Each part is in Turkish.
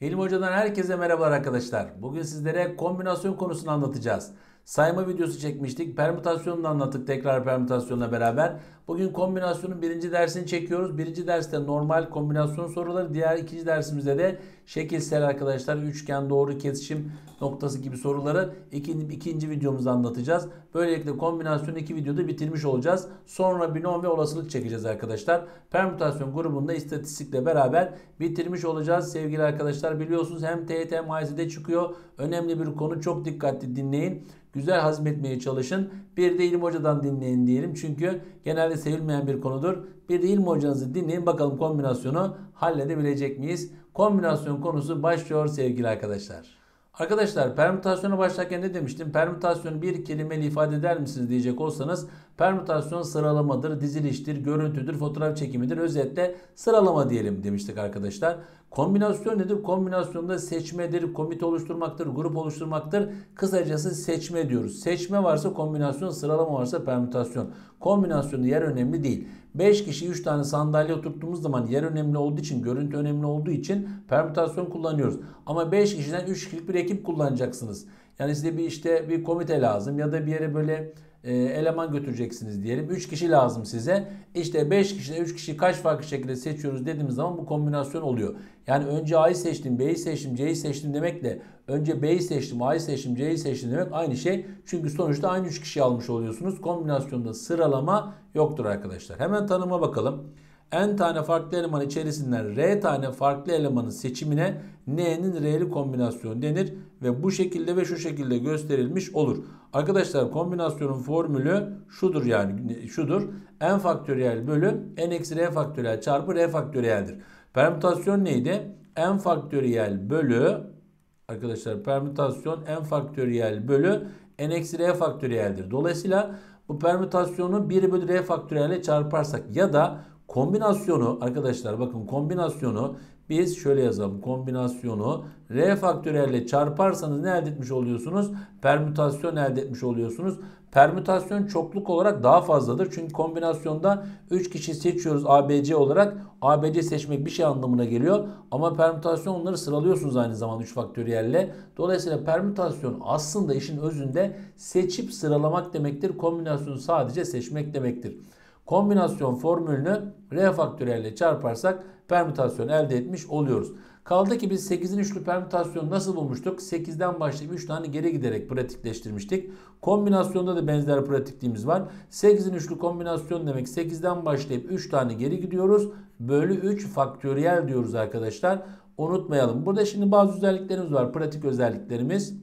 Hilmi Hoca'dan herkese merhabalar arkadaşlar. Bugün sizlere kombinasyon konusunu anlatacağız. Sayma videosu çekmiştik. Permütasyonunu da anlattık tekrar permütasyonla beraber. Bugün kombinasyonun birinci dersini çekiyoruz. Birinci derste normal kombinasyon soruları. Diğer ikinci dersimizde de şekilsel arkadaşlar üçgen doğru kesişim noktası gibi soruları ikinci, ikinci videomuzda anlatacağız. Böylelikle kombinasyonu iki videoda bitirmiş olacağız. Sonra binom ve olasılık çekeceğiz arkadaşlar. Permütasyon grubunda istatistikle beraber bitirmiş olacağız. Sevgili arkadaşlar biliyorsunuz hem TYT hem AYS'de çıkıyor. Önemli bir konu çok dikkatli dinleyin. Güzel hazmetmeye çalışın. Bir de İlim Hoca'dan dinleyin diyelim. Çünkü genelde sevilmeyen bir konudur. Bir de İlim Hoca'nızı dinleyin. Bakalım kombinasyonu halledebilecek miyiz? Kombinasyon konusu başlıyor sevgili arkadaşlar. Arkadaşlar permütasyona başlarken ne demiştim? Permütasyonu bir kelimeyle ifade eder misiniz diyecek olsanız permütasyon sıralamadır, diziliştir, görüntüdür, fotoğraf çekimidir. Özetle sıralama diyelim demiştik arkadaşlar. Kombinasyon nedir? Kombinasyonda seçmedir, komite oluşturmaktır, grup oluşturmaktır. Kısacası seçme diyoruz. Seçme varsa kombinasyon, sıralama varsa permütasyon. Kombinasyonda yer önemli değil. 5 kişi 3 tane sandalye oturttuğumuz zaman yer önemli olduğu için, görüntü önemli olduğu için permütasyon kullanıyoruz. Ama 5 kişiden 3 kişilik bir ekip kullanacaksınız. Yani size bir işte bir komite lazım ya da bir yere böyle eleman götüreceksiniz diyelim. 3 kişi lazım size. İşte 5 kişide 3 kişi kaç farklı şekilde seçiyoruz dediğimiz zaman bu kombinasyon oluyor. Yani önce A'yı seçtim, B'yi seçtim, C'yi seçtim demekle önce B'yi seçtim, A'yı seçtim, C'yi seçtim demek aynı şey. Çünkü sonuçta aynı 3 kişi almış oluyorsunuz. Kombinasyonda sıralama yoktur arkadaşlar. Hemen tanıma bakalım n tane farklı eleman içerisinden r tane farklı elemanın seçimine n'nin r'li kombinasyonu denir ve bu şekilde ve şu şekilde gösterilmiş olur. Arkadaşlar kombinasyonun formülü şudur yani şudur. n faktöriyel bölü n eksi r faktöriyel çarpı r faktöriyeldir. Permütasyon neydi? n faktöriyel bölü arkadaşlar permütasyon n faktöriyel bölü n eksi r faktöriyeldir. Dolayısıyla bu permütasyonu 1 bölü r faktöriyelle çarparsak ya da Kombinasyonu arkadaşlar bakın kombinasyonu biz şöyle yazalım. Kombinasyonu R faktöriyelle çarparsanız ne elde etmiş oluyorsunuz? Permütasyon elde etmiş oluyorsunuz. Permütasyon çokluk olarak daha fazladır. Çünkü kombinasyonda 3 kişi seçiyoruz ABC olarak. ABC seçmek bir şey anlamına geliyor. Ama permütasyon onları sıralıyorsunuz aynı zamanda 3 faktöriyelle. Dolayısıyla permütasyon aslında işin özünde seçip sıralamak demektir. Kombinasyonu sadece seçmek demektir. Kombinasyon formülünü R faktöriyelle çarparsak permütasyon elde etmiş oluyoruz. Kaldı ki biz 8'in üçlü permütasyonu nasıl bulmuştuk? 8'den başlayıp 3 tane geri giderek pratikleştirmiştik. Kombinasyonda da benzer pratikliğimiz var. 8'in üçlü kombinasyon demek 8'den başlayıp 3 tane geri gidiyoruz. Bölü 3 faktöriyel diyoruz arkadaşlar. Unutmayalım. Burada şimdi bazı özelliklerimiz var. Pratik özelliklerimiz.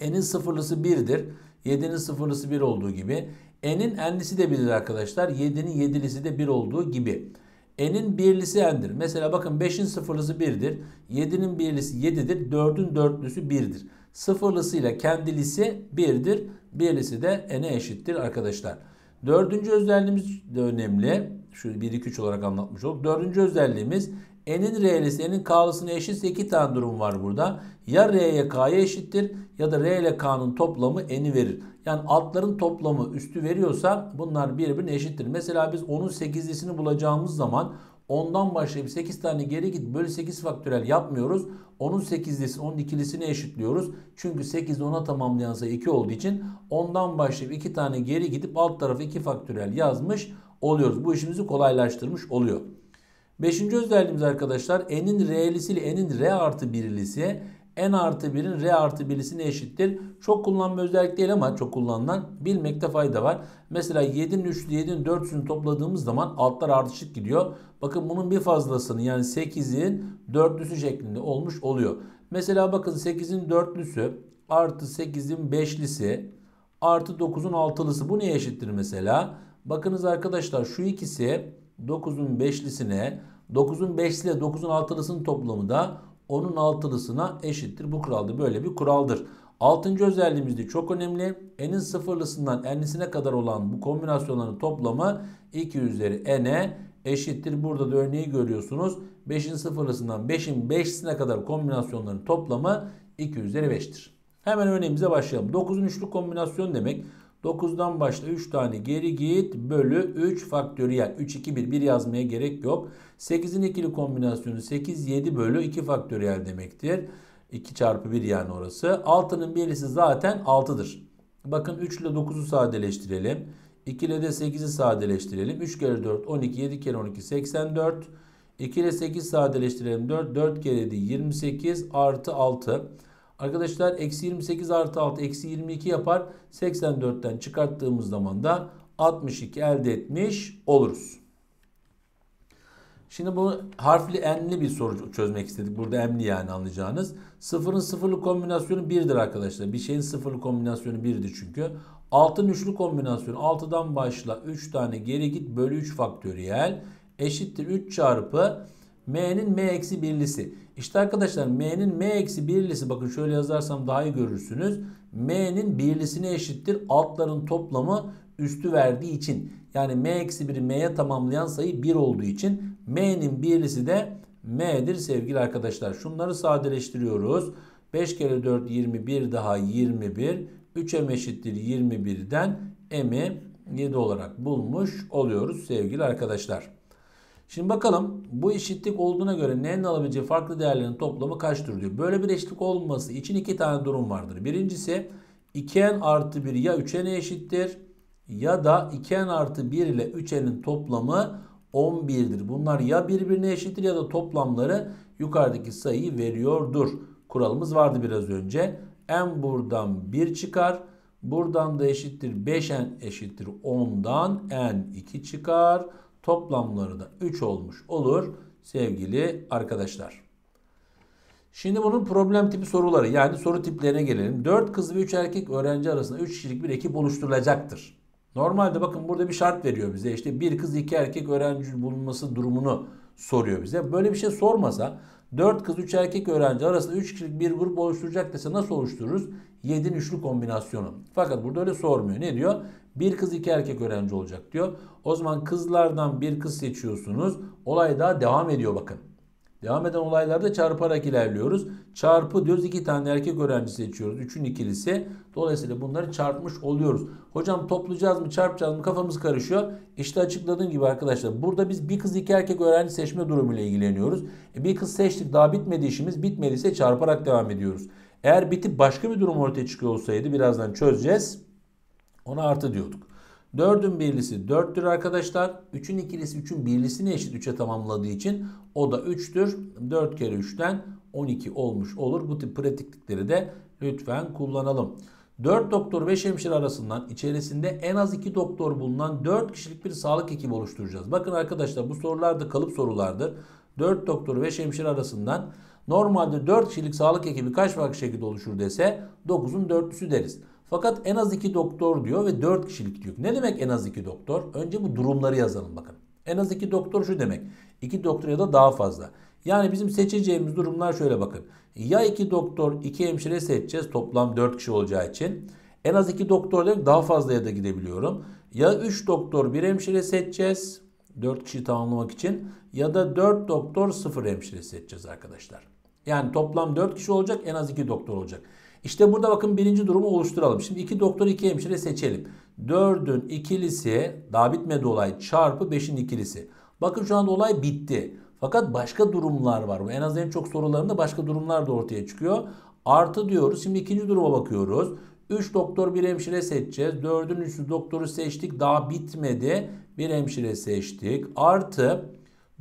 N'in sıfırlısı 1'dir. 7'nin sıfırlısı 1 olduğu gibi. N'in n'lisi de 1'dir arkadaşlar. 7'nin 7'lisi de 1 olduğu gibi. N'in birlisi n'dir. Mesela bakın 5'in sıfırlısı 1'dir. 7'nin birlisi 7'dir. 4'ün dörtlüsü 1'dir. Sıfırlısıyla kendilisi 1'dir. Birlisi de n'e eşittir arkadaşlar. Dördüncü özelliğimiz de önemli. Şu 1 2 3 olarak anlatmış olduk. Dördüncü özelliğimiz n'in r'lisi n'in k'lısına eşitse iki tane durum var burada. Ya r'ye k'ya eşittir ya da r ile k'nın toplamı n'i verir. Yani altların toplamı üstü veriyorsa bunlar birbirine eşittir. Mesela biz onun 8'lisini bulacağımız zaman ondan başlayıp 8 tane geri git bölü 8 faktörel yapmıyoruz. Onun 8'lisi onun ikilisini eşitliyoruz. Çünkü 8 10'a tamamlayan sayı 2 olduğu için ondan başlayıp 2 tane geri gidip alt tarafı 2 faktörel yazmış oluyoruz. Bu işimizi kolaylaştırmış oluyor. Beşinci özelliğimiz arkadaşlar n'in r'lisi ile n'in r artı birlisi n artı 1'in r artı 1'lisine eşittir. Çok kullanma özellik değil ama çok kullanılan bilmekte fayda var. Mesela 7'nin 3'lü 7'nin 4'sünü topladığımız zaman altlar ardışık gidiyor. Bakın bunun bir fazlasını yani 8'in 4'lüsü şeklinde olmuş oluyor. Mesela bakın 8'in 4'lüsü artı 8'in 5'lisi artı 9'un 6'lısı bu neye eşittir mesela? Bakınız arkadaşlar şu ikisi 9'un 5'lisine 9'un 5'li ile 9'un 6'lısının toplamı da onun altılısına eşittir. Bu kuralda böyle bir kuraldır. Altıncı özelliğimiz de çok önemli. N'in sıfırlısından n'lisine kadar olan bu kombinasyonların toplamı 2 üzeri n'e eşittir. Burada da örneği görüyorsunuz. 5'in sıfırlısından 5'in 5'sine kadar kombinasyonların toplamı 2 üzeri 5'tir. Hemen örneğimize başlayalım. 9'un üçlü kombinasyon demek. 9'dan başla 3 tane geri git bölü 3 faktöriyel. 3, 2, 1. 1 yazmaya gerek yok. 8'in ikili kombinasyonu 8, 7 bölü 2 faktöriyel demektir. 2 çarpı 1 yani orası. 6'nın birisi zaten 6'dır. Bakın 3 ile 9'u sadeleştirelim. 2 ile de 8'i sadeleştirelim. 3 kere 4 12, 7 kere 12 84. 2 ile 8 sadeleştirelim. 4, 4 kere 7 28 artı 6. Arkadaşlar eksi 28 artı 6 eksi 22 yapar. 84'ten çıkarttığımız zaman da 62 elde etmiş oluruz. Şimdi bu harfli enli bir soru çözmek istedik. Burada emli yani anlayacağınız. Sıfırın sıfırlı kombinasyonu 1'dir arkadaşlar. Bir şeyin sıfırlı kombinasyonu 1'dir çünkü. Altın üçlü kombinasyonu 6'dan başla 3 tane geri git bölü 3 faktöriyel eşittir 3 çarpı m'nin m eksi birlisi. İşte arkadaşlar m'nin m eksi birlisi bakın şöyle yazarsam daha iyi görürsünüz. m'nin birlisine eşittir altların toplamı üstü verdiği için. Yani m eksi 1'i m'ye tamamlayan sayı 1 olduğu için m'nin birlisi de m'dir sevgili arkadaşlar. Şunları sadeleştiriyoruz. 5 kere 4 21 daha 21. 3m eşittir 21'den m'i 7 olarak bulmuş oluyoruz sevgili arkadaşlar. Şimdi bakalım bu eşitlik olduğuna göre n'nin alabileceği farklı değerlerin toplamı kaçtır diyor. Böyle bir eşitlik olması için iki tane durum vardır. Birincisi 2n artı 1 ya 3n'e eşittir ya da 2n artı 1 ile 3n'in toplamı 11'dir. Bunlar ya birbirine eşittir ya da toplamları yukarıdaki sayıyı veriyordur. Kuralımız vardı biraz önce. n buradan 1 çıkar. Buradan da eşittir 5n eşittir 10'dan n 2 çıkar. Toplamları da 3 olmuş olur sevgili arkadaşlar. Şimdi bunun problem tipi soruları yani soru tiplerine gelelim. 4 kız ve 3 erkek öğrenci arasında 3 kişilik bir ekip oluşturulacaktır. Normalde bakın burada bir şart veriyor bize. İşte bir kız iki erkek öğrenci bulunması durumunu soruyor bize. Böyle bir şey sormasa 4 kız 3 erkek öğrenci arasında 3 kişilik bir grup oluşturacak dese nasıl oluştururuz? 7'nin üçlü kombinasyonu. Fakat burada öyle sormuyor. Ne diyor? Bir kız iki erkek öğrenci olacak diyor. O zaman kızlardan bir kız seçiyorsunuz. Olay daha devam ediyor bakın. Devam eden olaylarda çarparak ilerliyoruz. Çarpı diyoruz iki tane erkek öğrenci seçiyoruz. Üçün ikilisi. Dolayısıyla bunları çarpmış oluyoruz. Hocam toplayacağız mı çarpacağız mı kafamız karışıyor. İşte açıkladığım gibi arkadaşlar burada biz bir kız iki erkek öğrenci seçme durumuyla ilgileniyoruz. E bir kız seçtik daha bitmedi işimiz. Bitmediyse çarparak devam ediyoruz. Eğer bitip başka bir durum ortaya çıkıyor olsaydı birazdan çözeceğiz. Ona artı diyorduk. 4'ün birlisi 4'tür arkadaşlar. 3'ün ikilisi 3'ün birlisine eşit 3'e tamamladığı için o da 3'tür. 4 kere 3'ten 12 olmuş olur. Bu tip pratiklikleri de lütfen kullanalım. 4 doktor 5 hemşire arasından içerisinde en az 2 doktor bulunan 4 kişilik bir sağlık ekibi oluşturacağız. Bakın arkadaşlar bu sorular da kalıp sorulardır. 4 doktor 5 hemşire arasından normalde 4 kişilik sağlık ekibi kaç farklı şekilde oluşur dese 9'un 4'lüsü deriz. Fakat en az 2 doktor diyor ve 4 kişilik diyor. Ne demek en az 2 doktor? Önce bu durumları yazalım bakın. En az 2 doktor şu demek. 2 doktor ya da daha fazla. Yani bizim seçeceğimiz durumlar şöyle bakın. Ya 2 doktor 2 hemşire seçeceğiz toplam 4 kişi olacağı için. En az 2 doktor demek daha fazlaya da gidebiliyorum. Ya 3 doktor 1 hemşire seçeceğiz. 4 kişi tamamlamak için. Ya da 4 doktor 0 hemşire seçeceğiz arkadaşlar. Yani toplam 4 kişi olacak en az 2 doktor olacak. İşte burada bakın birinci durumu oluşturalım. Şimdi 2 doktor 2 hemşire seçelim. 4'ün ikilisi daha bitmedi olay çarpı 5'in ikilisi. Bakın şu anda olay bitti. Fakat başka durumlar var. En az en çok sorularında başka durumlar da ortaya çıkıyor. Artı diyoruz. Şimdi ikinci duruma bakıyoruz. 3 doktor bir hemşire seçeceğiz. 4'ün üstü doktoru seçtik. Daha bitmedi. Bir hemşire seçtik. Artı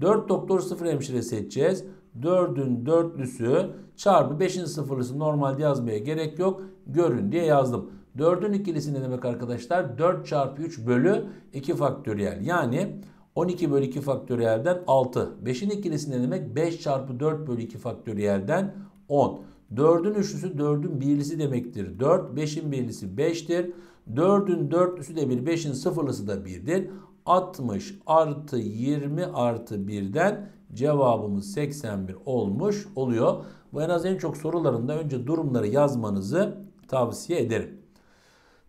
4 doktor 0 hemşire seçeceğiz. 4'ün dörtlüsü çarpı 5'in sıfırlısı normalde yazmaya gerek yok. Görün diye yazdım. 4'ün ikilisi ne demek arkadaşlar? 4 çarpı 3 bölü 2 faktöriyel. Yani 12 bölü 2 faktöriyelden 6. 5'in ikilisi ne demek? 5 çarpı 4 bölü 2 faktöriyelden 10. 4'ün üçlüsü 4'ün birlisi demektir. 4, 5'in birlisi 5'tir. 4'ün dörtlüsü de 1, 5'in sıfırlısı da 1'dir. 60 artı 20 artı 1'den cevabımız 81 olmuş oluyor. Bu en az en çok sorularında önce durumları yazmanızı tavsiye ederim.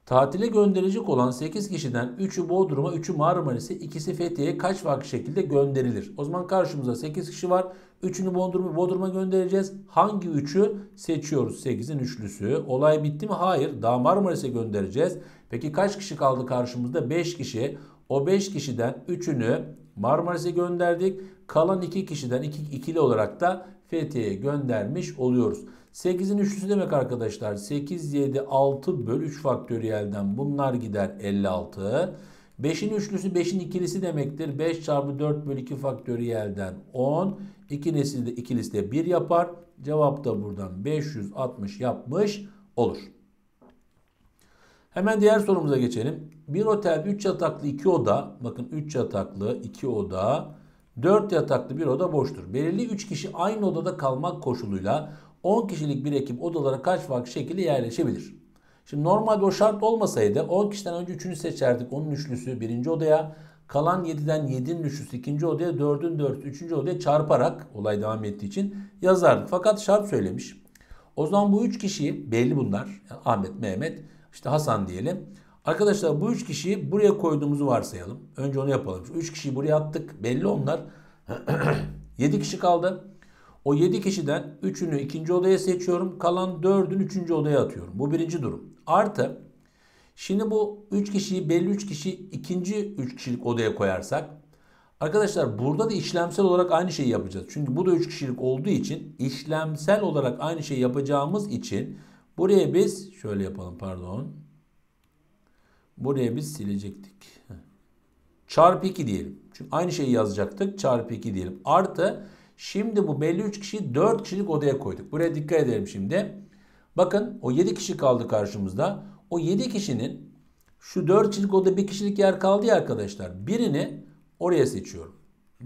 Tatile gönderecek olan 8 kişiden 3'ü Bodrum'a, 3'ü Marmaris'e, ikisi Fethiye'ye kaç farklı şekilde gönderilir? O zaman karşımızda 8 kişi var. 3'ünü Bodrum'a, Bodrum'a göndereceğiz. Hangi 3'ü seçiyoruz? 8'in üçlüsü. Olay bitti mi? Hayır. Daha Marmaris'e göndereceğiz. Peki kaç kişi kaldı karşımızda? 5 kişi. O 5 kişiden 3'ünü Marmaris'e gönderdik. Kalan 2 kişiden iki, ikili olarak da Fethiye'ye göndermiş oluyoruz. 8'in üçlüsü demek arkadaşlar. 8, 7, 6 bölü 3 faktöriyelden bunlar gider 56. 5'in üçlüsü 5'in ikilisi demektir. 5 çarpı 4 bölü 2 faktöriyelden 10. İkilisi de, ikilisi de 1 yapar. Cevap da buradan 560 yapmış olur. Hemen diğer sorumuza geçelim. Bir otel 3 yataklı 2 oda. Bakın 3 yataklı 2 oda. 4 yataklı bir oda boştur. Belirli 3 kişi aynı odada kalmak koşuluyla 10 kişilik bir ekip odalara kaç farklı şekilde yerleşebilir? Şimdi normalde o şart olmasaydı 10 kişiden önce 3'ünü seçerdik. Onun üçlüsü birinci odaya. Kalan 7'den 7'nin üçlüsü ikinci odaya. 4'ün 4'ü üçüncü odaya çarparak olay devam ettiği için yazardık. Fakat şart söylemiş. O zaman bu 3 kişiyi belli bunlar. Yani Ahmet, Mehmet, işte Hasan diyelim. Arkadaşlar bu 3 kişiyi buraya koyduğumuzu varsayalım. Önce onu yapalım. Şu 3 kişiyi buraya attık. Belli onlar. 7 kişi kaldı. O 7 kişiden 3'ünü ikinci odaya seçiyorum. Kalan 4'ünü üçüncü odaya atıyorum. Bu birinci durum. Artı şimdi bu 3 kişiyi belli 3 kişi ikinci 3 kişilik odaya koyarsak Arkadaşlar burada da işlemsel olarak aynı şeyi yapacağız. Çünkü bu da 3 kişilik olduğu için işlemsel olarak aynı şeyi yapacağımız için buraya biz şöyle yapalım pardon. Buraya biz silecektik. Çarpı 2 diyelim. Çünkü aynı şeyi yazacaktık. Çarpı 2 diyelim. Artı şimdi bu belli 3 kişiyi 4 kişilik odaya koyduk. Buraya dikkat edelim şimdi. Bakın o 7 kişi kaldı karşımızda. O 7 kişinin şu 4 kişilik oda bir kişilik yer kaldı ya arkadaşlar. Birini oraya seçiyorum.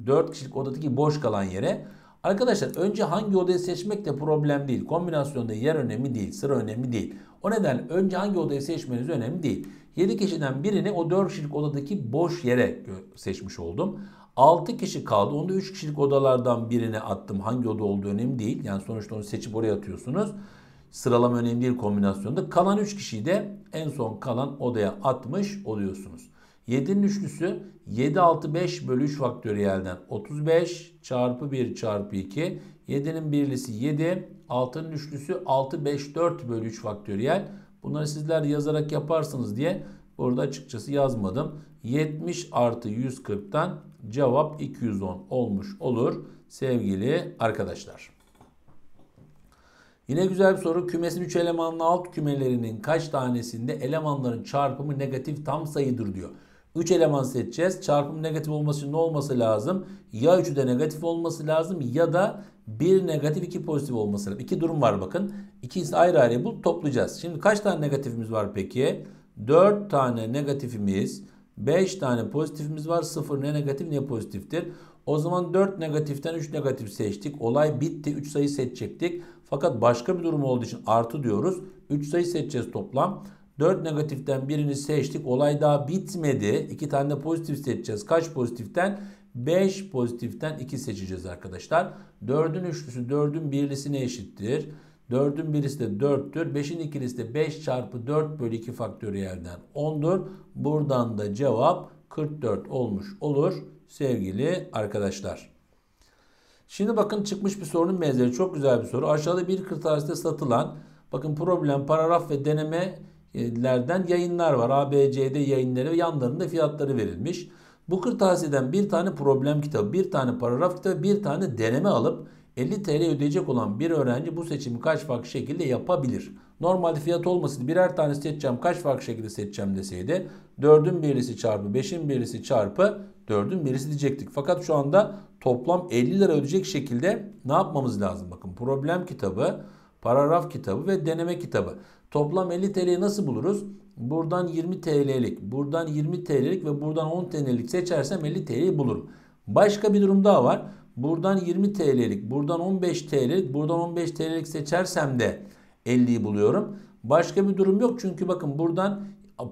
4 kişilik odadaki boş kalan yere. Arkadaşlar önce hangi odayı seçmek de problem değil. Kombinasyonda yer önemli değil. Sıra önemli değil. O nedenle önce hangi odayı seçmeniz önemli değil. 7 kişiden birini o 4 kişilik odadaki boş yere seçmiş oldum. 6 kişi kaldı. Onda 3 kişilik odalardan birine attım. Hangi oda olduğu önemli değil. Yani sonuçta onu seçip oraya atıyorsunuz. Sıralama önemli değil kombinasyonda. Kalan 3 kişiyi de en son kalan odaya atmış oluyorsunuz. 7'nin üçlüsü 7 6 5 bölü 3 faktöriyelden 35 çarpı 1 çarpı 2. 7'nin birlisi 7. 6'nın üçlüsü 6 5 4 bölü 3 faktöriyel. Bunları sizler yazarak yaparsınız diye burada açıkçası yazmadım. 70 artı 140'tan cevap 210 olmuş olur sevgili arkadaşlar. Yine güzel bir soru. Kümesin 3 elemanlı alt kümelerinin kaç tanesinde elemanların çarpımı negatif tam sayıdır diyor. 3 eleman seçeceğiz. Çarpım negatif olması ne olması lazım? Ya 3'ü de negatif olması lazım ya da 1 negatif 2 pozitif olması lazım. İki durum var bakın. İkisi ayrı ayrı bulup toplayacağız. Şimdi kaç tane negatifimiz var peki? 4 tane negatifimiz, 5 tane pozitifimiz var. 0 ne negatif ne pozitiftir. O zaman 4 negatiften 3 negatif seçtik. Olay bitti. 3 sayı seçecektik. Fakat başka bir durum olduğu için artı diyoruz. 3 sayı seçeceğiz toplam. 4 negatiften birini seçtik. Olay daha bitmedi. 2 tane de pozitif seçeceğiz. Kaç pozitiften? 5 pozitiften 2 seçeceğiz arkadaşlar. 4'ün üçlüsü 4'ün birlisine eşittir. 4'ün birisi de 4'tür. 5'in ikilisi de 5 çarpı 4 bölü 2 faktöriyelden 10'dur. Buradan da cevap 44 olmuş olur sevgili arkadaşlar. Şimdi bakın çıkmış bir sorunun benzeri çok güzel bir soru. Aşağıda bir kırtasiyede satılan bakın problem, paragraf ve denemelerden yayınlar var. A, B, C'de yayınları ve yanlarında fiyatları verilmiş. Bu kırtasiyeden bir tane problem kitabı, bir tane paragraf kitabı, bir tane deneme alıp 50 TL ödeyecek olan bir öğrenci bu seçimi kaç farklı şekilde yapabilir? Normalde fiyat olmasın birer tane seçeceğim kaç farklı şekilde seçeceğim deseydi 4'ün birisi çarpı 5'in birisi çarpı 4'ün birisi diyecektik. Fakat şu anda toplam 50 lira ödeyecek şekilde ne yapmamız lazım? Bakın problem kitabı, paragraf kitabı ve deneme kitabı. Toplam 50 TL'yi nasıl buluruz? Buradan 20 TL'lik, buradan 20 TL'lik ve buradan 10 TL'lik seçersem 50 TL'yi bulurum. Başka bir durum daha var. Buradan 20 TL'lik, buradan 15 TL'lik, buradan 15 TL'lik seçersem de 50'yi buluyorum. Başka bir durum yok çünkü bakın buradan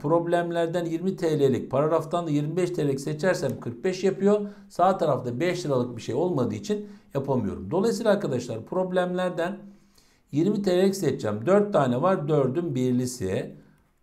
problemlerden 20 TL'lik, paragraftan da 25 TL'lik seçersem 45 yapıyor. Sağ tarafta 5 liralık bir şey olmadığı için yapamıyorum. Dolayısıyla arkadaşlar problemlerden 20 TL'lik seçeceğim. 4 tane var. 4'ün birlisi.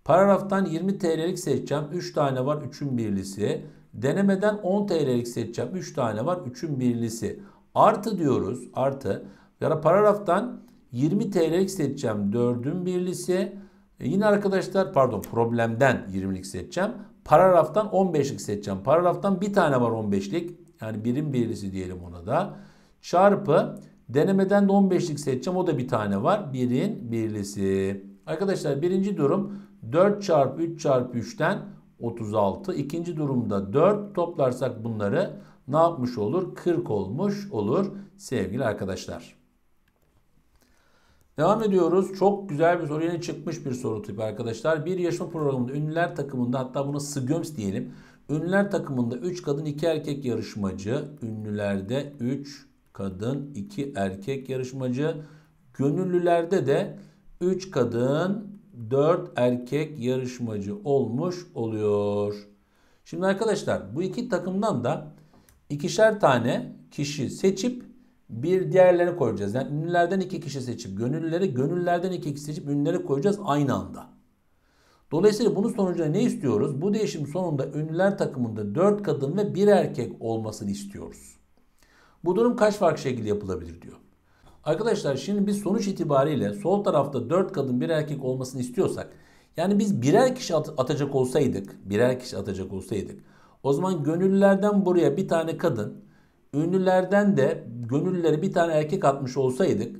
Paragraftan 20 TL'lik seçeceğim. 3 tane var 3'ün birlisi. Denemeden 10 TL'lik seçeceğim. 3 tane var 3'ün birlisi. Artı diyoruz. Artı. Ya da paragraftan 20 TL'lik seçeceğim. 4'ün birlisi. E yine arkadaşlar pardon problemden 20'lik seçeceğim. Paragraftan 15'lik seçeceğim. Paragraftan bir tane var 15'lik. Yani birim birlisi diyelim ona da. Çarpı denemeden de 15'lik seçeceğim. O da bir tane var. Birin birlisi. Arkadaşlar birinci durum 4 çarpı 3 çarpı 3'ten 36. İkinci durumda 4 toplarsak bunları ne yapmış olur? 40 olmuş olur sevgili arkadaşlar. Devam ediyoruz. Çok güzel bir soru. Yine çıkmış bir soru tipi arkadaşlar. Bir yaşam programında ünlüler takımında hatta buna Sgöms diyelim. Ünlüler takımında 3 kadın 2 erkek yarışmacı. Ünlülerde 3 kadın 2 erkek yarışmacı. Gönüllülerde de 3 kadın 4 erkek yarışmacı olmuş oluyor. Şimdi arkadaşlar bu iki takımdan da ikişer tane kişi seçip bir diğerlerini koyacağız. Yani ünlülerden iki kişi seçip gönüllüleri, gönüllülerden iki kişi seçip ünlüleri koyacağız aynı anda. Dolayısıyla bunun sonucunda ne istiyoruz? Bu değişim sonunda ünlüler takımında 4 kadın ve 1 erkek olmasını istiyoruz. Bu durum kaç farklı şekilde yapılabilir diyor. Arkadaşlar şimdi biz sonuç itibariyle sol tarafta 4 kadın 1 erkek olmasını istiyorsak yani biz birer kişi at atacak olsaydık, birer kişi atacak olsaydık o zaman gönüllülerden buraya bir tane kadın, ünlülerden de gönüllüleri bir tane erkek atmış olsaydık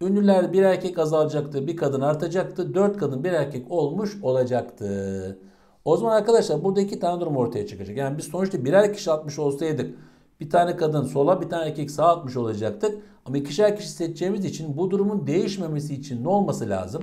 ünlüler bir erkek azalacaktı, bir kadın artacaktı, 4 kadın bir erkek olmuş olacaktı. O zaman arkadaşlar burada iki tane durum ortaya çıkacak. Yani biz sonuçta birer kişi atmış olsaydık bir tane kadın sola bir tane erkek sağa atmış olacaktık. Ama ikişer kişi seçeceğimiz için bu durumun değişmemesi için ne olması lazım?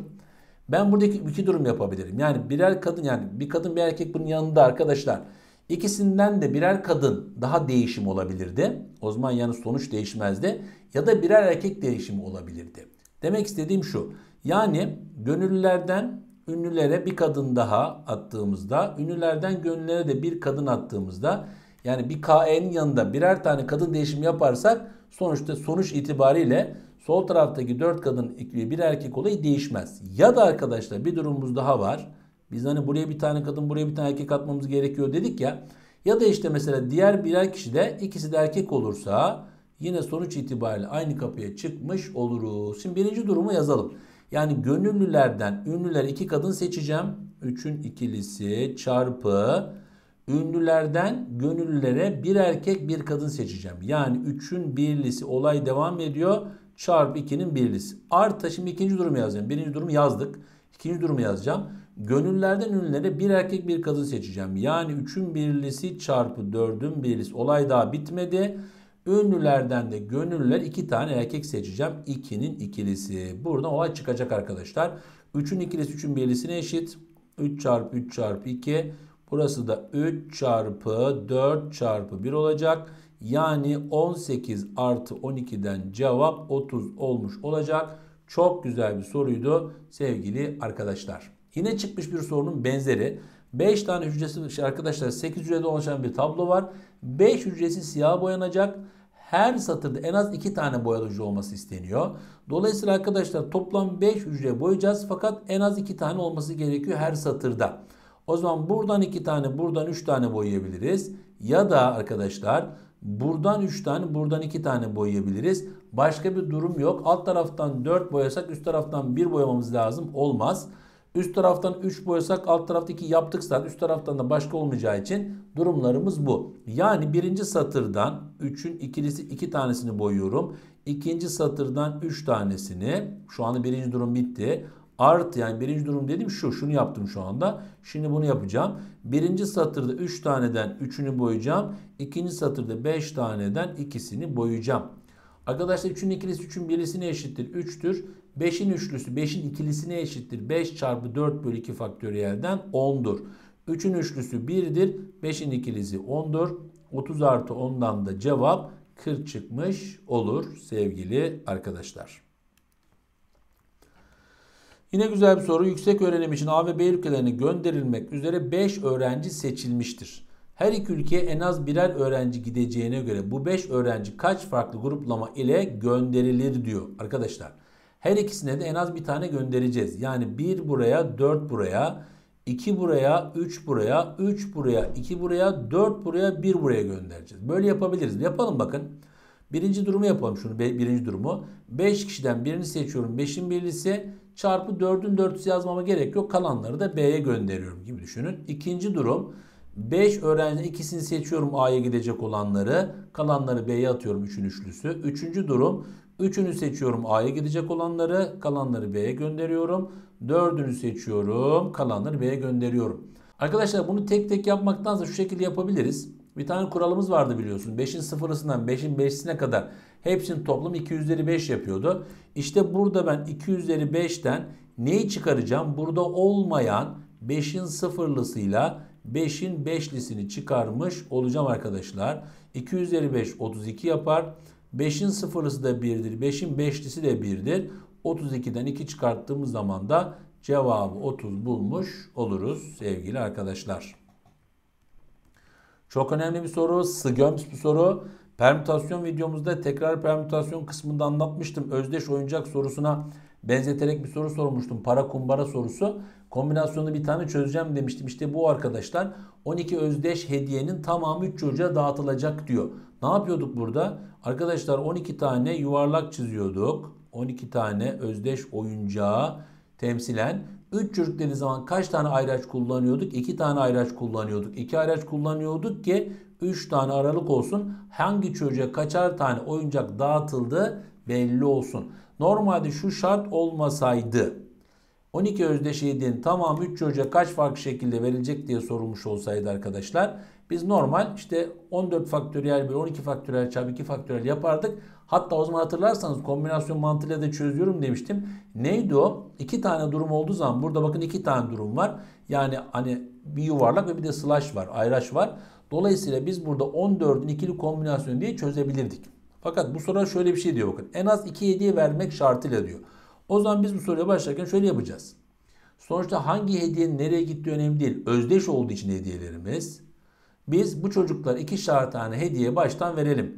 Ben buradaki iki durum yapabilirim. Yani birer kadın yani bir kadın bir erkek bunun yanında arkadaşlar. İkisinden de birer kadın daha değişim olabilirdi. O zaman yani sonuç değişmezdi. Ya da birer erkek değişimi olabilirdi. Demek istediğim şu. Yani gönüllülerden ünlülere bir kadın daha attığımızda, ünlülerden gönüllülere de bir kadın attığımızda yani bir KE'nin yanında birer tane kadın değişimi yaparsak sonuçta sonuç itibariyle sol taraftaki 4 kadın bir erkek olayı değişmez. Ya da arkadaşlar bir durumumuz daha var. Biz hani buraya bir tane kadın buraya bir tane erkek atmamız gerekiyor dedik ya. Ya da işte mesela diğer birer kişi de ikisi de erkek olursa yine sonuç itibariyle aynı kapıya çıkmış oluruz. Şimdi birinci durumu yazalım. Yani gönüllülerden ünlüler iki kadın seçeceğim. 3'ün ikilisi çarpı ünlülerden gönüllülere bir erkek bir kadın seçeceğim. Yani 3'ün birlisi olay devam ediyor. Çarpı 2'nin birlisi. Artı şimdi ikinci durumu yazacağım. Birinci durumu yazdık. İkinci durumu yazacağım. Gönüllerden ünlülere bir erkek bir kadın seçeceğim. Yani 3'ün birlisi çarpı 4'ün birlisi. Olay daha bitmedi. Ünlülerden de gönüllüler iki tane erkek seçeceğim. 2'nin ikilisi. Buradan olay çıkacak arkadaşlar. 3'ün ikilisi 3'ün birlisine eşit. 3 çarpı 3 çarpı 2. Burası da 3 çarpı 4 çarpı 1 olacak. Yani 18 artı 12'den cevap 30 olmuş olacak. Çok güzel bir soruydu sevgili arkadaşlar. Yine çıkmış bir sorunun benzeri. 5 tane hücresi arkadaşlar 8 hücrede oluşan bir tablo var. 5 hücresi siyah boyanacak. Her satırda en az 2 tane boyalı hücre olması isteniyor. Dolayısıyla arkadaşlar toplam 5 hücre boyayacağız fakat en az 2 tane olması gerekiyor her satırda. O zaman buradan 2 tane buradan 3 tane boyayabiliriz. Ya da arkadaşlar buradan 3 tane buradan 2 tane boyayabiliriz. Başka bir durum yok. Alt taraftan 4 boyasak üst taraftan 1 boyamamız lazım. Olmaz. Üst taraftan 3 boyasak alt tarafta 2 yaptık zaten. Üst taraftan da başka olmayacağı için durumlarımız bu. Yani birinci satırdan 3'ün ikilisi 2 tanesini boyuyorum. İkinci satırdan 3 tanesini. Şu anda birinci durum bitti. Artı yani birinci durum dedim şu. Şunu yaptım şu anda. Şimdi bunu yapacağım. Birinci satırda 3 taneden 3'ünü boyayacağım. İkinci satırda 5 taneden ikisini boyayacağım. Arkadaşlar 3'ün ikilisi 3'ün birisine eşittir 3'tür. 5'in üçlüsü 5'in ikilisine eşittir. 5 çarpı 4 bölü 2 faktöriyelden 10'dur. 3'ün üçlüsü 1'dir. 5'in ikilisi 10'dur. 30 artı 10'dan da cevap 40 çıkmış olur sevgili arkadaşlar. Yine güzel bir soru. Yüksek öğrenim için A ve B ülkelerine gönderilmek üzere 5 öğrenci seçilmiştir. Her iki ülkeye en az birer öğrenci gideceğine göre bu 5 öğrenci kaç farklı gruplama ile gönderilir diyor arkadaşlar. Her ikisine de en az bir tane göndereceğiz. Yani 1 buraya 4 buraya 2 buraya, 3 buraya, 3 buraya, 2 buraya, 4 buraya, 1 buraya göndereceğiz. Böyle yapabiliriz. Yapalım bakın. Birinci durumu yapalım şunu birinci durumu. 5 kişiden birini seçiyorum. 5'in birlisi çarpı 4'ün dörtlüsü yazmama gerek yok. Kalanları da B'ye gönderiyorum gibi düşünün. İkinci durum 5 öğrencinin ikisini seçiyorum A'ya gidecek olanları. Kalanları B'ye atıyorum 3'ün üçlüsü. Üçüncü durum 3'ünü seçiyorum A'ya gidecek olanları. Kalanları B'ye gönderiyorum. 4'ünü seçiyorum. Kalanları B'ye gönderiyorum. Arkadaşlar bunu tek tek yapmaktansa şu şekilde yapabiliriz. Bir tane kuralımız vardı biliyorsun. 5'in sıfırısından 5'in 5'sine kadar hepsinin toplam 2 üzeri 5 yapıyordu. İşte burada ben 2 üzeri 5'ten neyi çıkaracağım? Burada olmayan 5'in sıfırlısıyla 5'in 5'lisini çıkarmış olacağım arkadaşlar. 2 üzeri 5 32 yapar. 5'in sıfırlısı da 1'dir. 5'in 5'lisi de 1'dir. 32'den 2 çıkarttığımız zaman da cevabı 30 bulmuş oluruz sevgili arkadaşlar. Çok önemli bir soru. Sıgöms bir soru. Permütasyon videomuzda tekrar permütasyon kısmında anlatmıştım. Özdeş oyuncak sorusuna benzeterek bir soru sormuştum. Para kumbara sorusu. Kombinasyonu bir tane çözeceğim demiştim. İşte bu arkadaşlar 12 özdeş hediyenin tamamı 3 çocuğa dağıtılacak diyor. Ne yapıyorduk burada? Arkadaşlar 12 tane yuvarlak çiziyorduk. 12 tane özdeş oyuncağı temsilen 3 çocuk dediği zaman kaç tane ayraç kullanıyorduk? 2 tane ayraç kullanıyorduk. 2 ayraç kullanıyorduk ki 3 tane aralık olsun. Hangi çocuğa kaçar tane oyuncak dağıtıldı belli olsun. Normalde şu şart olmasaydı 12 özdeş hediyenin tamamı 3 çocuğa kaç farklı şekilde verilecek diye sorulmuş olsaydı arkadaşlar biz normal işte 14 faktöriyel bir 12 faktöriyel çarpı 2 faktöriyel yapardık. Hatta o zaman hatırlarsanız kombinasyon mantığıyla da çözüyorum demiştim. Neydi o? İki tane durum olduğu zaman burada bakın iki tane durum var. Yani hani bir yuvarlak ve bir de slash var, ayraç var. Dolayısıyla biz burada 14'ün ikili kombinasyonu diye çözebilirdik. Fakat bu soruda şöyle bir şey diyor bakın. En az 2 hediye vermek şartıyla diyor. O zaman biz bu soruya başlarken şöyle yapacağız. Sonuçta hangi hediyenin nereye gittiği önemli değil. Özdeş olduğu için hediyelerimiz. Biz bu çocuklar ikişer tane hediye baştan verelim.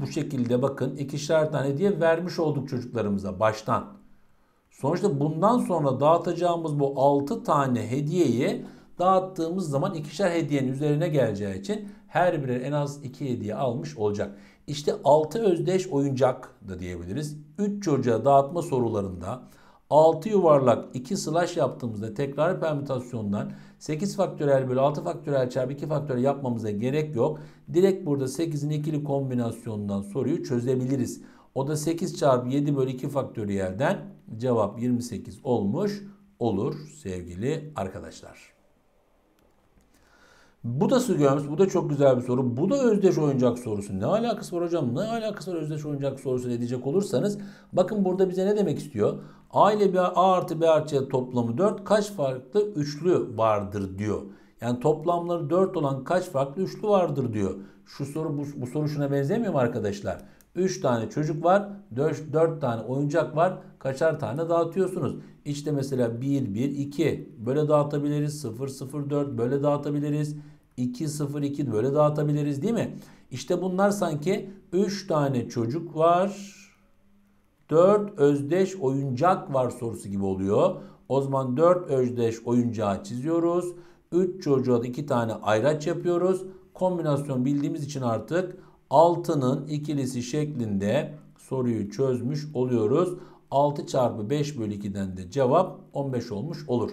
Bu şekilde bakın ikişer tane hediye vermiş olduk çocuklarımıza baştan. Sonuçta bundan sonra dağıtacağımız bu 6 tane hediyeyi dağıttığımız zaman ikişer hediyenin üzerine geleceği için her biri en az 2 hediye almış olacak. İşte 6 özdeş oyuncak da diyebiliriz. 3 çocuğa dağıtma sorularında 6 yuvarlak 2 slash yaptığımızda tekrar permütasyondan 8 faktörel bölü 6 faktörel çarpı 2 faktörel yapmamıza gerek yok. Direkt burada 8'in ikili kombinasyonundan soruyu çözebiliriz. O da 8 çarpı 7 bölü 2 faktöriyelden cevap 28 olmuş olur sevgili arkadaşlar. Bu da Göms. Bu da çok güzel bir soru. Bu da özdeş oyuncak sorusu. Ne alakası var hocam? Ne alakası var özdeş oyuncak sorusu edecek olursanız. Bakın burada bize ne demek istiyor? A ile B, A artı B artı toplamı 4. Kaç farklı üçlü vardır diyor. Yani toplamları 4 olan kaç farklı üçlü vardır diyor. Şu soru bu, bu soru şuna benzemiyor mu arkadaşlar? 3 tane çocuk var, 4, 4 tane oyuncak var. Kaçar tane dağıtıyorsunuz? İşte mesela 1 1 2 böyle dağıtabiliriz. 0 0 4 böyle dağıtabiliriz. 2, 0, 2 böyle dağıtabiliriz değil mi? İşte bunlar sanki 3 tane çocuk var. 4 özdeş oyuncak var sorusu gibi oluyor. O zaman 4 özdeş oyuncağı çiziyoruz. 3 çocuğa da 2 tane ayraç yapıyoruz. Kombinasyon bildiğimiz için artık 6'nın ikilisi şeklinde soruyu çözmüş oluyoruz. 6 çarpı 5 bölü 2'den de cevap 15 olmuş olur.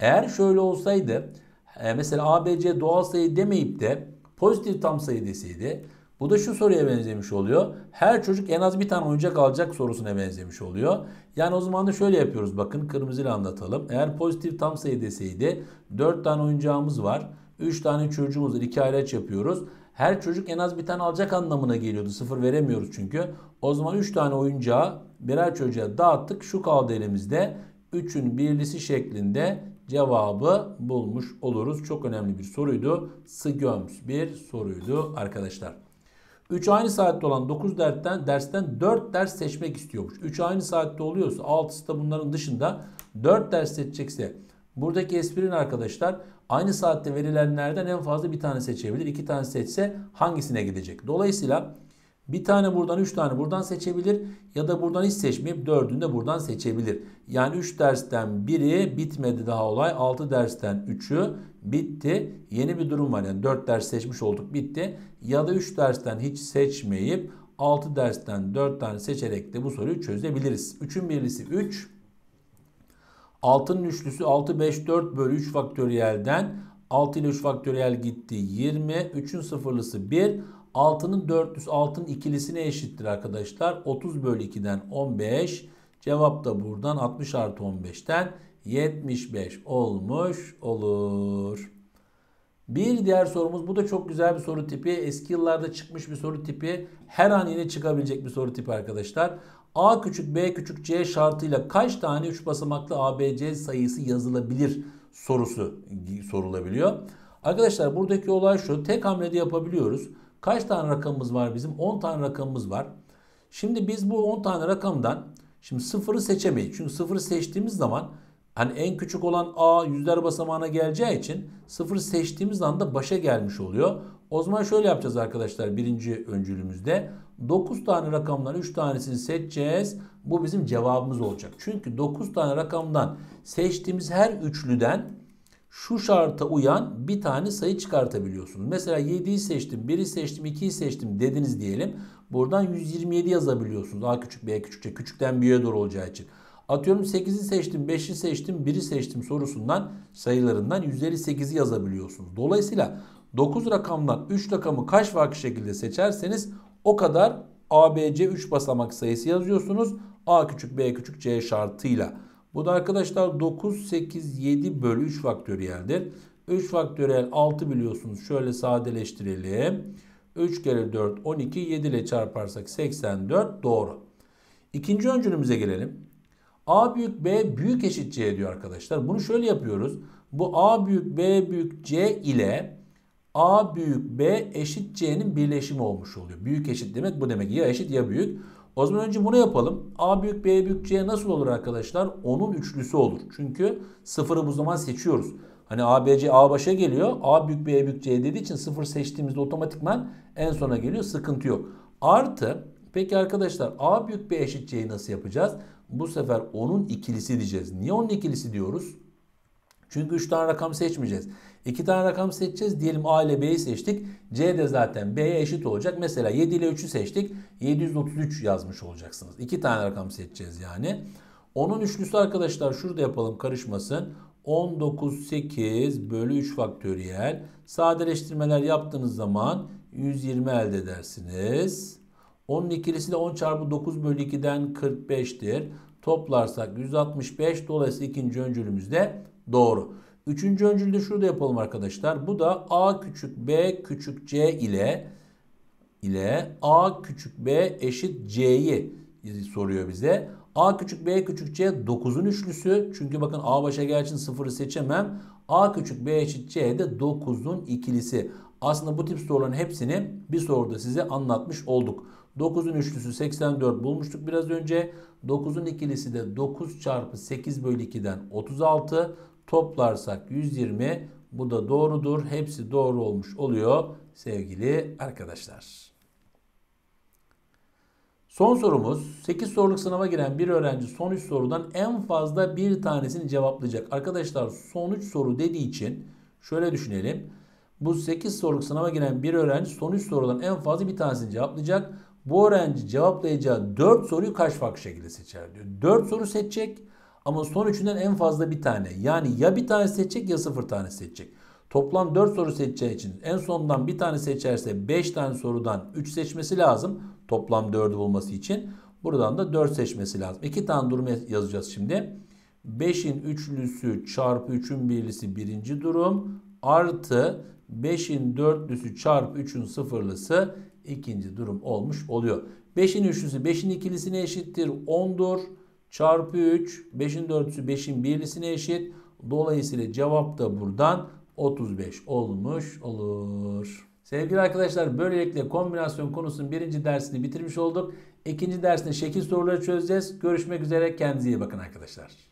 Eğer şöyle olsaydı e, mesela ABC doğal sayı demeyip de pozitif tam sayı deseydi bu da şu soruya benzemiş oluyor. Her çocuk en az bir tane oyuncak alacak sorusuna benzemiş oluyor. Yani o zaman da şöyle yapıyoruz. Bakın kırmızıyla anlatalım. Eğer pozitif tam sayı deseydi 4 tane oyuncağımız var. 3 tane çocuğumuz var. 2 ayraç yapıyoruz. Her çocuk en az bir tane alacak anlamına geliyordu. Sıfır veremiyoruz çünkü. O zaman 3 tane oyuncağı birer çocuğa dağıttık. Şu kaldı elimizde. 3'ün birlisi şeklinde cevabı bulmuş oluruz. Çok önemli bir soruydu. Sıgöms bir soruydu arkadaşlar. 3 aynı saatte olan 9 dersten, dersten 4 ders seçmek istiyormuş. 3 aynı saatte oluyorsa 6'sı da bunların dışında 4 ders seçecekse buradaki esprin arkadaşlar aynı saatte verilenlerden en fazla bir tane seçebilir. 2 tane seçse hangisine gidecek? Dolayısıyla Bir tane buradan 3 tane buradan seçebilir ya da buradan hiç seçmeyip 4'ünü de buradan seçebilir. Yani 3 dersten biri bitmedi daha olay. 6 dersten 3'ü bitti. Yeni bir durum var yani 4 ders seçmiş olduk bitti. Ya da 3 dersten hiç seçmeyip 6 dersten 4 tane seçerek de bu soruyu çözebiliriz. 3'ün birlisi 3. 6'nın üçlüsü 6, 5, 4 bölü 3 faktöriyelden 6 ile 3 faktöriyel gitti 20. 3'ün sıfırlısı 1. 6'nın dörtlüsü 6'nın ikilisine eşittir arkadaşlar. 30 bölü 2'den 15. Cevap da buradan 60 artı 15'ten 75 olmuş olur. Bir diğer sorumuz bu da çok güzel bir soru tipi. Eski yıllarda çıkmış bir soru tipi. Her an yine çıkabilecek bir soru tipi arkadaşlar. A küçük B küçük C şartıyla kaç tane 3 basamaklı ABC sayısı yazılabilir sorusu sorulabiliyor. Arkadaşlar buradaki olay şu. Tek hamlede yapabiliyoruz. Kaç tane rakamımız var bizim? 10 tane rakamımız var. Şimdi biz bu 10 tane rakamdan şimdi sıfırı seçemeyiz. Çünkü sıfırı seçtiğimiz zaman hani en küçük olan A yüzler basamağına geleceği için sıfırı seçtiğimiz anda başa gelmiş oluyor. O zaman şöyle yapacağız arkadaşlar birinci öncülümüzde. 9 tane rakamdan 3 tanesini seçeceğiz. Bu bizim cevabımız olacak. Çünkü 9 tane rakamdan seçtiğimiz her üçlüden şu şarta uyan bir tane sayı çıkartabiliyorsunuz. Mesela 7'yi seçtim, 1'i seçtim, 2'yi seçtim dediniz diyelim. Buradan 127 yazabiliyorsunuz. A küçük, B küçükçe, küçükten büyüğe doğru olacağı için. Atıyorum 8'i seçtim, 5'i seçtim, 1'i seçtim sorusundan sayılarından 158'i yazabiliyorsunuz. Dolayısıyla 9 rakamdan 3 rakamı kaç farklı şekilde seçerseniz o kadar ABC 3 basamak sayısı yazıyorsunuz. A küçük B küçük C şartıyla. Bu da arkadaşlar 9, 8, 7 bölü 3 faktöriyeldir. 3 faktöriyel 6 biliyorsunuz. Şöyle sadeleştirelim. 3 kere 4 12 7 ile çarparsak 84 doğru. İkinci öncülümüze gelelim. A büyük B büyük eşit C diyor arkadaşlar. Bunu şöyle yapıyoruz. Bu A büyük B büyük C ile A büyük B eşit C'nin birleşimi olmuş oluyor. Büyük eşit demek bu demek. Ya eşit ya büyük. O zaman önce bunu yapalım. A büyük B büyük C nasıl olur arkadaşlar? Onun üçlüsü olur. Çünkü sıfırı bu zaman seçiyoruz. Hani A, B, C, A başa geliyor. A büyük B büyük C dediği için sıfır seçtiğimizde otomatikman en sona geliyor. Sıkıntı yok. Artı peki arkadaşlar A büyük B eşit C'yi nasıl yapacağız? Bu sefer onun ikilisi diyeceğiz. Niye onun ikilisi diyoruz? Çünkü 3 tane rakam seçmeyeceğiz. 2 tane rakam seçeceğiz. Diyelim A ile B'yi seçtik. C de zaten B'ye eşit olacak. Mesela 7 ile 3'ü seçtik. 733 yazmış olacaksınız. 2 tane rakam seçeceğiz yani. Onun üçlüsü arkadaşlar şurada yapalım karışmasın. 19 8 bölü 3 faktöriyel. Sadeleştirmeler yaptığınız zaman 120 elde edersiniz. Onun ikilisi de 10 çarpı 9 bölü 2'den 45'tir. Toplarsak 165. Dolayısıyla ikinci öncülümüz de doğru. Üçüncü öncülü de şurada yapalım arkadaşlar. Bu da A küçük B küçük C ile ile A küçük B eşit C'yi soruyor bize. A küçük B küçük C 9'un üçlüsü. Çünkü bakın A başa için sıfırı seçemem. A küçük B eşit C de 9'un ikilisi. Aslında bu tip soruların hepsini bir soruda size anlatmış olduk. 9'un üçlüsü 84 bulmuştuk biraz önce. 9'un ikilisi de 9 çarpı 8 bölü 2'den 36. Toplarsak 120. Bu da doğrudur. Hepsi doğru olmuş oluyor sevgili arkadaşlar. Son sorumuz 8 soruluk sınava giren bir öğrenci son 3 sorudan en fazla bir tanesini cevaplayacak. Arkadaşlar son 3 soru dediği için şöyle düşünelim. Bu 8 soruluk sınava giren bir öğrenci son 3 sorudan en fazla bir tanesini cevaplayacak. Bu öğrenci cevaplayacağı 4 soruyu kaç farklı şekilde seçer diyor. 4 soru seçecek ama son üçünden en fazla bir tane. Yani ya bir tane seçecek ya sıfır tane seçecek. Toplam 4 soru seçeceği için en sondan bir tane seçerse 5 tane sorudan 3 seçmesi lazım. Toplam 4'ü bulması için. Buradan da 4 seçmesi lazım. 2 tane durum yazacağız şimdi. 5'in üçlüsü çarpı 3'ün birlisi birinci durum. Artı 5'in dörtlüsü çarpı 3'ün sıfırlısı ikinci durum olmuş oluyor. 5'in üçlüsü 5'in ikilisine eşittir 10'dur. Çarpı 3 5'in dörtlüsü 5'in birlisine eşit. Dolayısıyla cevap da buradan 35 olmuş olur. Sevgili arkadaşlar böylelikle kombinasyon konusunun birinci dersini bitirmiş olduk. İkinci dersinde şekil soruları çözeceğiz. Görüşmek üzere. Kendinize iyi bakın arkadaşlar.